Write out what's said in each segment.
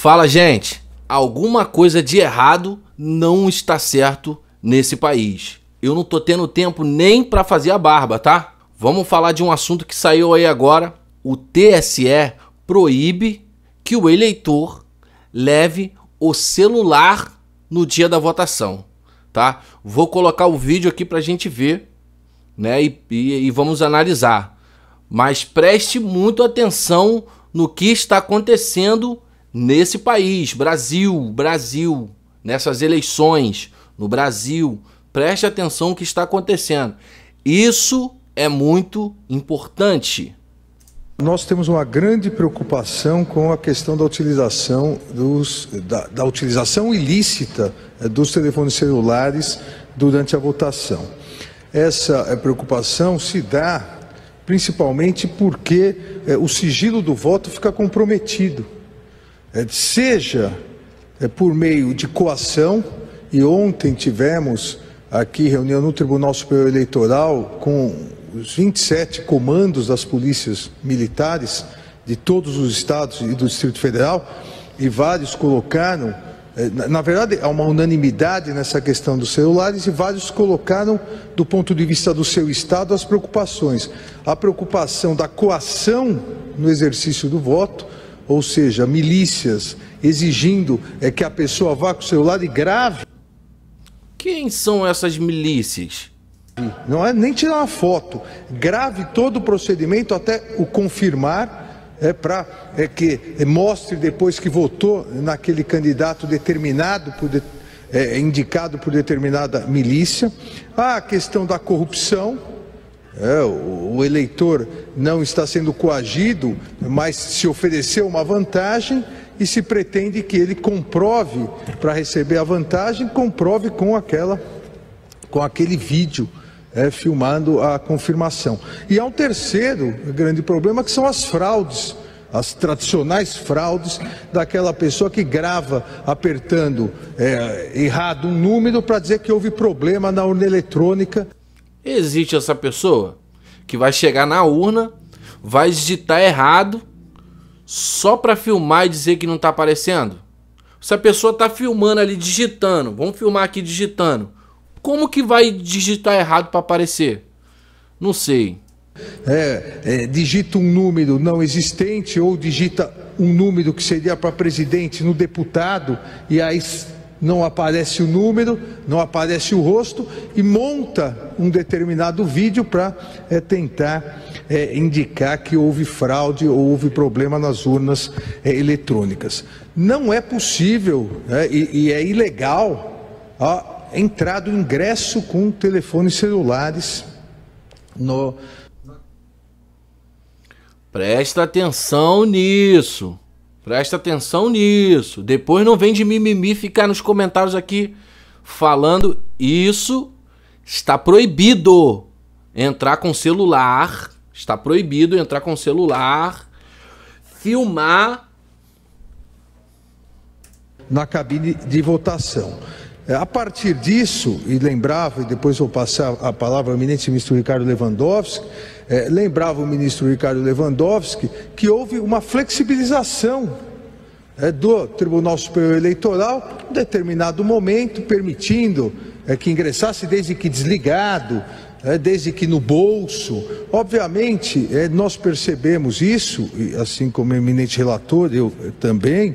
Fala, gente. Alguma coisa de errado não está certo nesse país. Eu não tô tendo tempo nem para fazer a barba, tá? Vamos falar de um assunto que saiu aí agora. O TSE proíbe que o eleitor leve o celular no dia da votação, tá? Vou colocar o vídeo aqui pra gente ver, né? E, e, e vamos analisar. Mas preste muito atenção no que está acontecendo nesse país, Brasil, Brasil, nessas eleições no Brasil. Preste atenção no que está acontecendo. Isso é muito importante. Nós temos uma grande preocupação com a questão da utilização dos, da, da utilização ilícita eh, dos telefones celulares durante a votação. Essa eh, preocupação se dá principalmente porque é, o sigilo do voto fica comprometido seja é, por meio de coação, e ontem tivemos aqui reunião no Tribunal Superior Eleitoral com os 27 comandos das polícias militares de todos os estados e do Distrito Federal, e vários colocaram, é, na verdade, há uma unanimidade nessa questão dos celulares, e vários colocaram, do ponto de vista do seu estado, as preocupações. A preocupação da coação no exercício do voto, ou seja, milícias exigindo é que a pessoa vá com o celular e grave. Quem são essas milícias? Não é nem tirar uma foto, grave todo o procedimento até o confirmar, é para é que mostre depois que votou naquele candidato determinado por de, é, indicado por determinada milícia. a questão da corrupção, é, o, o eleitor não está sendo coagido, mas se ofereceu uma vantagem e se pretende que ele comprove para receber a vantagem, comprove com aquela com aquele vídeo é, filmando a confirmação. E há um terceiro grande problema que são as fraudes, as tradicionais fraudes daquela pessoa que grava apertando é, errado um número para dizer que houve problema na urna eletrônica. Existe essa pessoa que vai chegar na urna, vai digitar errado só para filmar e dizer que não tá aparecendo? Se a pessoa tá filmando ali digitando, vamos filmar aqui digitando. Como que vai digitar errado para aparecer? Não sei. É, é, digita um número não existente ou digita um número que seria para presidente no deputado e aí não aparece o número, não aparece o rosto e monta um determinado vídeo para é, tentar é, indicar que houve fraude ou houve problema nas urnas é, eletrônicas. Não é possível né, e, e, é ilegal a entrada do ingresso com telefones celulares no. Presta atenção nisso. Presta atenção nisso. Depois não vem de mimimi ficar nos comentários aqui falando isso está proibido. Entrar com celular, está proibido entrar com celular, filmar na cabine de votação. É, a partir disso, e lembrava, e depois vou passar a palavra ao eminente ministro Ricardo Lewandowski, é, lembrava o ministro Ricardo Lewandowski que houve uma flexibilização é, do Tribunal Superior Eleitoral em determinado momento, permitindo é, que ingressasse desde que desligado, é, desde que no bolso. Obviamente, é, nós percebemos isso, e assim como o eminente relator, eu também,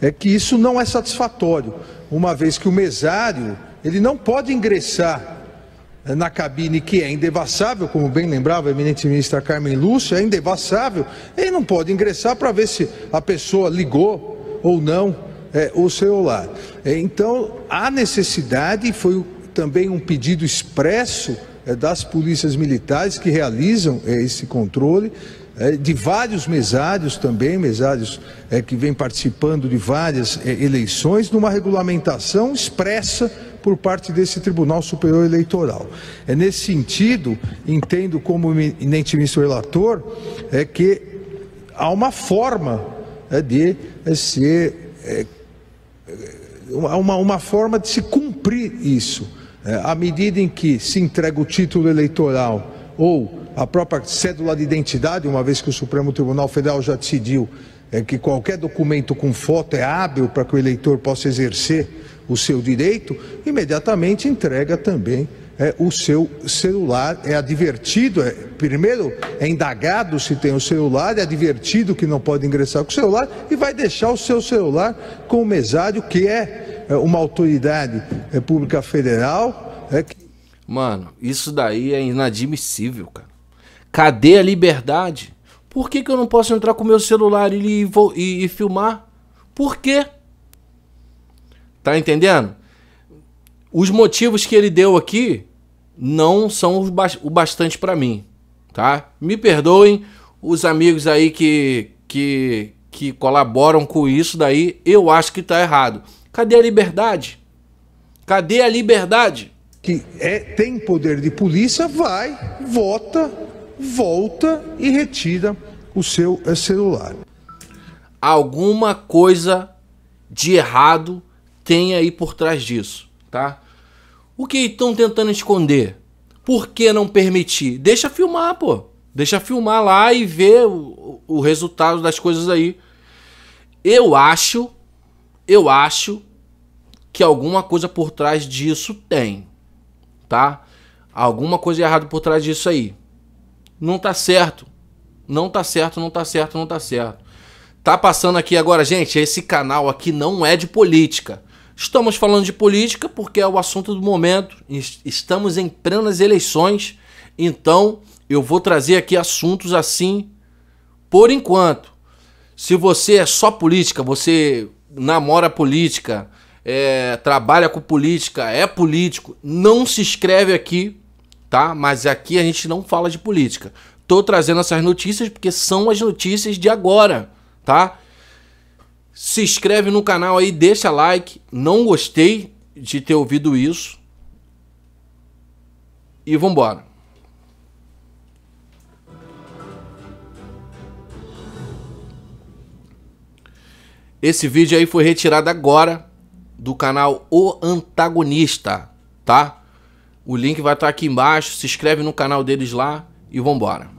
é que isso não é satisfatório uma vez que o mesário ele não pode ingressar eh, na cabine que é indevassável, como bem lembrava a eminente ministra Carmen Lúcia, é indevassável, ele não pode ingressar para ver se a pessoa ligou ou não é, o celular. É, então, há necessidade, foi também um pedido expresso das polícias militares que realizam esse controle, é, de vários mesários também, mesários é, que vêm participando de várias é, eleições, numa regulamentação expressa por parte desse Tribunal Superior Eleitoral. É nesse sentido, entendo como eminente ministro relator, é que há uma forma é, de é, ser é, uma, uma forma de se cumprir isso. É, à medida em que se entrega o título eleitoral ou a própria cédula de identidade, uma vez que o Supremo Tribunal Federal já decidiu é que qualquer documento com foto é hábil para que o eleitor possa exercer o seu direito, imediatamente entrega também é, o seu celular. É advertido, é, primeiro é indagado se tem o celular, é advertido que não pode ingressar com o celular e vai deixar o seu celular com o mesário, que é, é uma autoridade é, pública federal. É, que... Mano, isso daí é inadmissível, cara. Cadê a liberdade? Por que, que eu não posso entrar com meu celular e, e, e filmar? Por quê? Tá entendendo? Os motivos que ele deu aqui não são o bastante para mim, tá? Me perdoem os amigos aí que, que, que colaboram com isso daí, eu acho que tá errado. Cadê a liberdade? Cadê a liberdade? Que é, tem poder de polícia, vai, vota, volta e retira o seu eh, celular. Alguma coisa de errado tem aí por trás disso, tá? O que estão tentando esconder? Por que não permitir? Deixa filmar, pô. Deixa filmar lá e ver o, o resultado das coisas aí. Eu acho, eu acho que alguma coisa por trás disso tem, tá? Alguma coisa errada por trás disso aí. Não tá certo. Não tá certo, não tá certo, não tá certo. Tá passando aqui agora, gente, esse canal aqui não é de política. Estamos falando de política porque é o assunto do momento. Estamos em plenas eleições, então eu vou trazer aqui assuntos assim por enquanto. Se você é só política, você namora política, é, trabalha com política, é político, não se inscreve aqui, tá? Mas aqui a gente não fala de política. Tô trazendo essas notícias porque são as notícias de agora, tá? Se inscreve no canal aí, deixa like. Não gostei de ter ouvido isso. E vambora. Esse vídeo aí foi retirado agora do canal O Antagonista, tá? O link vai estar aqui embaixo. Se inscreve no canal deles lá e vambora.